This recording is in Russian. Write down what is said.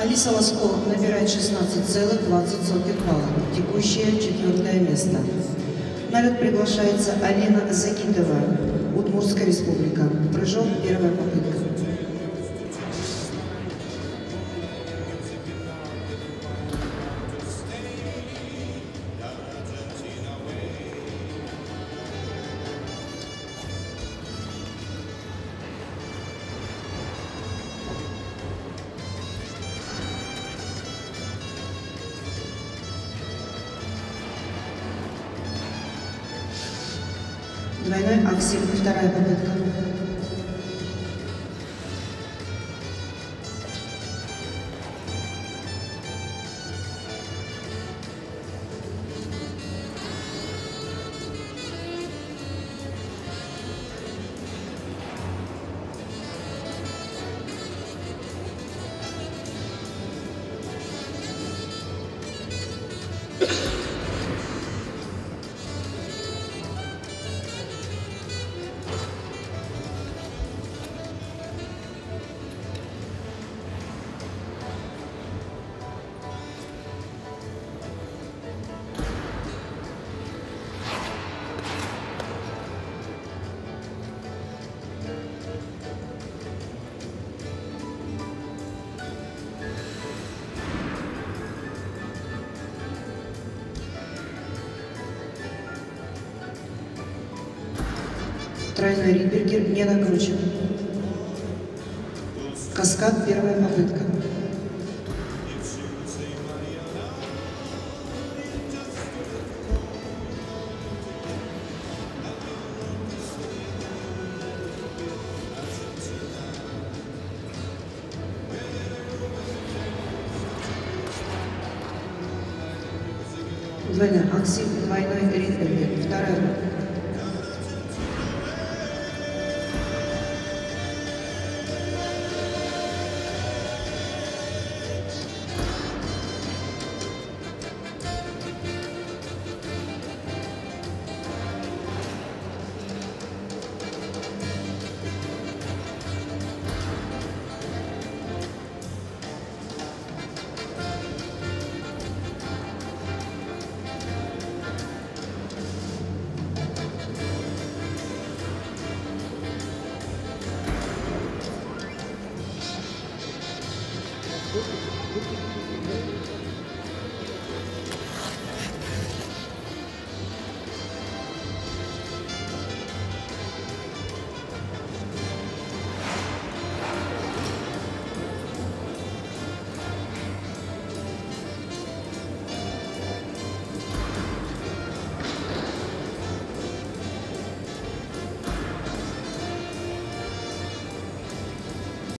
Алиса Лоско набирает 16,20 балла, текущее четвертое место. На лед приглашается Алина Загитова, Удмуртская республика. Прыжок, первая попытка. Двойной аксель, вторая попытка. Тройной ридбергер не накручен. Каскад, первая попытка. Двойной аксель, двойной ридбергер, вторая